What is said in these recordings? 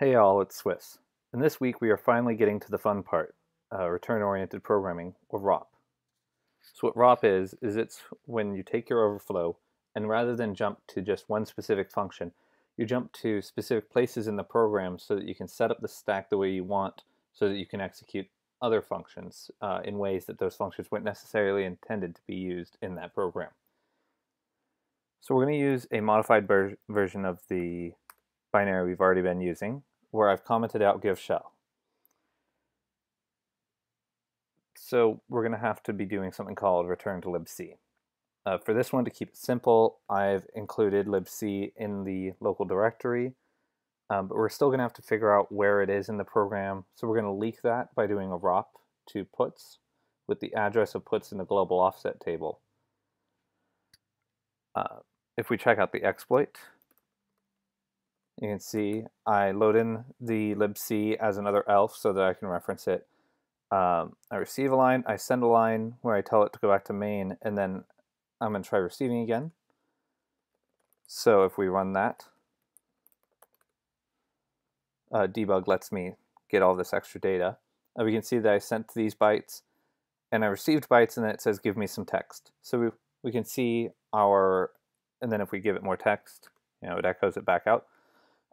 Hey all, it's Swiss. And this week we are finally getting to the fun part, uh, return-oriented programming, or ROP. So what ROP is, is it's when you take your overflow and rather than jump to just one specific function, you jump to specific places in the program so that you can set up the stack the way you want so that you can execute other functions uh, in ways that those functions weren't necessarily intended to be used in that program. So we're going to use a modified version of the binary we've already been using, where I've commented out give shell. So we're going to have to be doing something called return to libc. Uh, for this one, to keep it simple, I've included libc in the local directory, um, but we're still going to have to figure out where it is in the program. So we're going to leak that by doing a ROP to puts with the address of puts in the global offset table. Uh, if we check out the exploit, you can see I load in the libc as another elf so that I can reference it. Um, I receive a line, I send a line where I tell it to go back to main, and then I'm going to try receiving again. So if we run that, uh, debug lets me get all this extra data. We can see that I sent these bytes and I received bytes and then it says give me some text. So we, we can see our, and then if we give it more text, you know, it echoes it back out.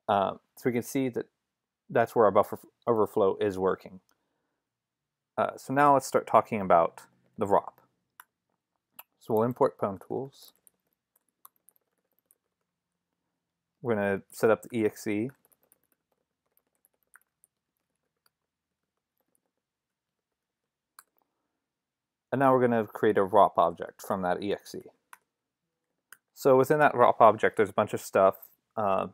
Um, so we can see that that's where our buffer overflow is working. Uh, so now let's start talking about the ROP. So we'll import Pwn Tools. We're going to set up the exe. And now we're going to create a ROP object from that exe. So within that ROP object, there's a bunch of stuff. Uh,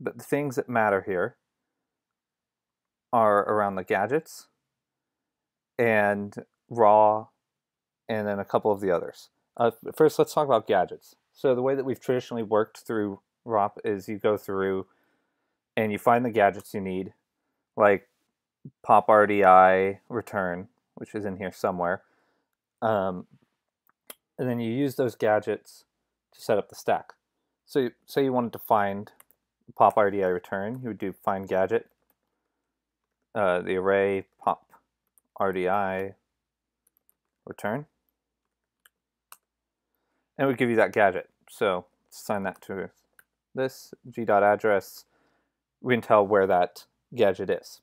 but the things that matter here are around the gadgets and raw and then a couple of the others. Uh, first, let's talk about gadgets. So the way that we've traditionally worked through ROP is you go through and you find the gadgets you need, like pop RDI return, which is in here somewhere. Um, and then you use those gadgets to set up the stack. So say you wanted to find pop RDI return, you would do find gadget, uh, the array pop RDI return, and it would give you that gadget. So assign that to this g dot address. We can tell where that gadget is.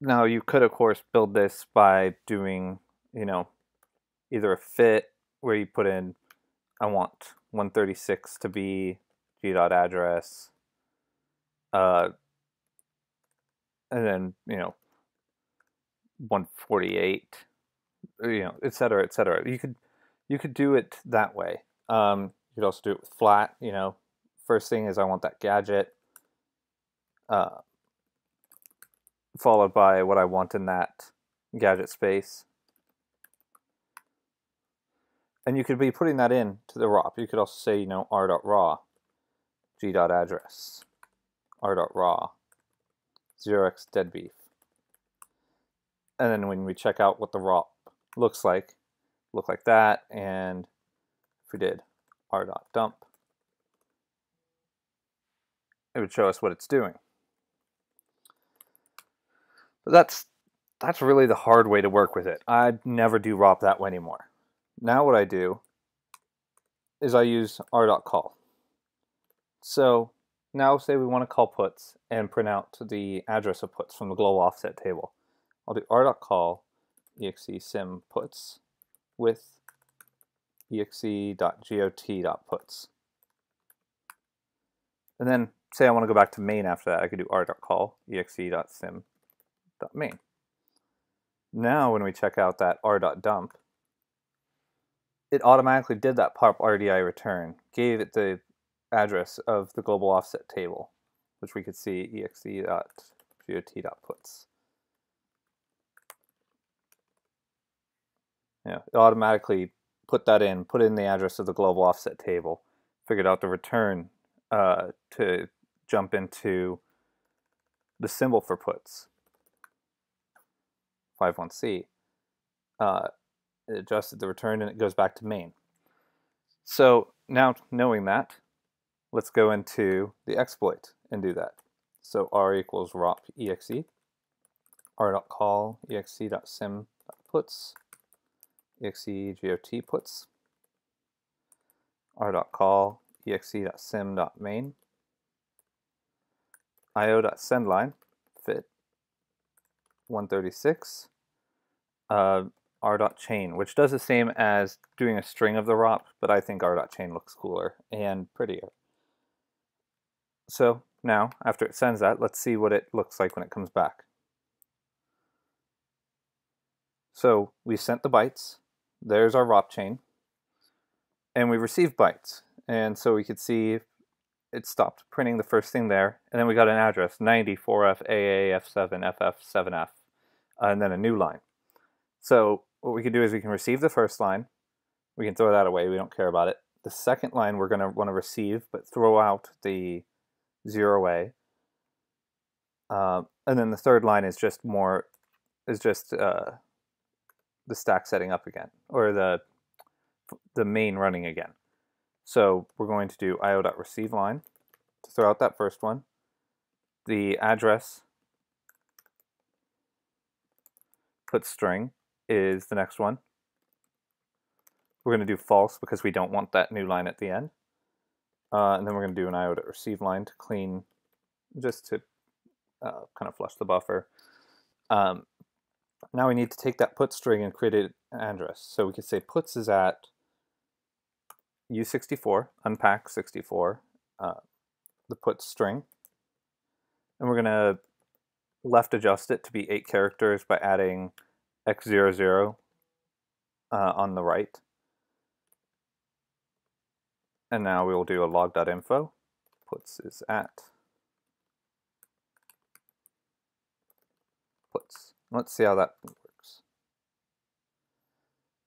Now you could of course build this by doing, you know, either a fit where you put in I want 136 to be g dot address, uh, and then you know 148, you know, et cetera, et cetera. You could you could do it that way. Um, you could also do it with flat. You know, first thing is I want that gadget, uh, followed by what I want in that gadget space. And you could be putting that in to the ROP. You could also say, you know, r.raw, g.address, r.raw, 0x deadbeef. And then when we check out what the ROP looks like, look like that. And if we did r.dump, it would show us what it's doing. But that's that's really the hard way to work with it. I'd never do ROP that way anymore. Now what I do is I use r.call. So now say we want to call puts and print out the address of puts from the global offset table. I'll do r.call exe sim puts with exe.got.puts. And then say I want to go back to main after that, I could do r.call exe.sim.main. Now when we check out that r.dump, it automatically did that pop RDI return, gave it the address of the global offset table, which we could see exe.got.puts. Yeah, it automatically put that in, put in the address of the global offset table, figured out the return uh, to jump into the symbol for puts, 51C. Uh, it adjusted the return and it goes back to main. So now knowing that, let's go into the exploit and do that. So r equals rop exe, r.call exe.sim.puts, exe got puts, r.call exe.sim.main, io.sendline fit 136, uh, r.chain, which does the same as doing a string of the ROP, but I think r.chain looks cooler and prettier. So now, after it sends that, let's see what it looks like when it comes back. So we sent the bytes, there's our ROP chain, and we received bytes. And so we could see it stopped printing the first thing there, and then we got an address, 94F, AA, F7, FF, 7F, and then a new line. So what we can do is we can receive the first line, we can throw that away, we don't care about it. The second line we're going to want to receive, but throw out the zero A. Uh, and then the third line is just more, is just uh, the stack setting up again, or the the main running again. So we're going to do io.receive line to throw out that first one. The address put string is the next one. We're going to do false because we don't want that new line at the end. Uh, and then we're going to do an IOTA io.receive line to clean, just to uh, kind of flush the buffer. Um, now we need to take that put string and create an address. So we could say puts is at u64, unpack 64, uh, the put string. And we're going to left adjust it to be 8 characters by adding x00 uh, on the right. And now we will do a log.info. Puts is at puts. Let's see how that works.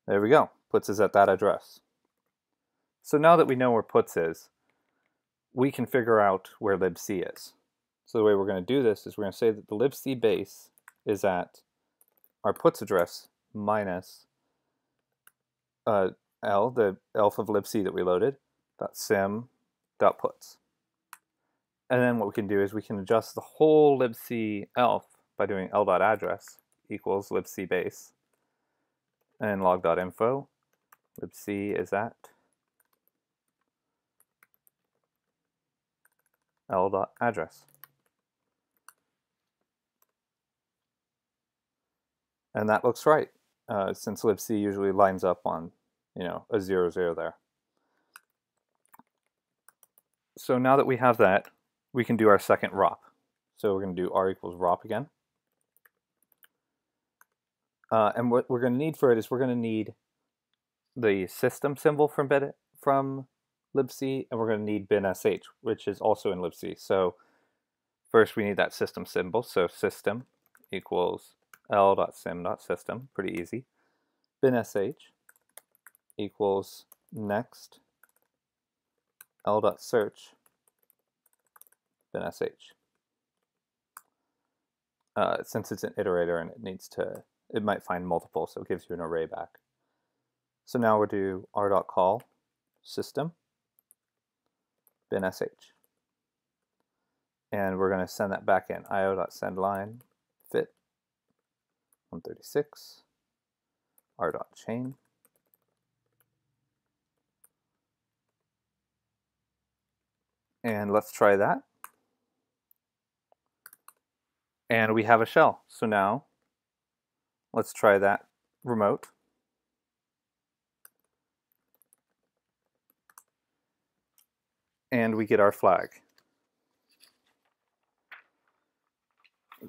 There we go. Puts is at that address. So now that we know where puts is, we can figure out where libc is. So the way we're going to do this is we're going to say that the libc base is at our puts address minus uh, L, the elf of libc that we loaded, dot sim dot puts. And then what we can do is we can adjust the whole libc elf by doing l dot address equals libc base and log dot info libc is at l dot address. And that looks right, uh, since libc usually lines up on, you know, a zero zero there. So now that we have that, we can do our second ROP. So we're going to do r equals ROP again. Uh, and what we're going to need for it is we're going to need the system symbol from, from libc, and we're going to need binsh, which is also in libc. So first we need that system symbol. So system equals l.sim.system, pretty easy. binsh equals next l.search binsh. Uh, since it's an iterator and it needs to, it might find multiple, so it gives you an array back. So now we'll do r.call system binsh. And we're going to send that back in io.sendLine fit 136 r.chain. And let's try that. And we have a shell. So now let's try that remote. and we get our flag.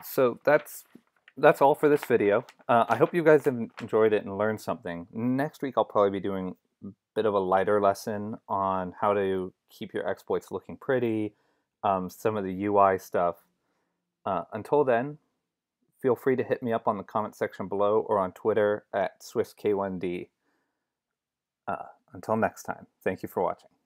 So that's that's all for this video. Uh, I hope you guys have enjoyed it and learned something. Next week I'll probably be doing a bit of a lighter lesson on how to keep your exploits looking pretty, um, some of the UI stuff. Uh, until then, feel free to hit me up on the comment section below or on Twitter at SwissK1D. Uh, until next time, thank you for watching.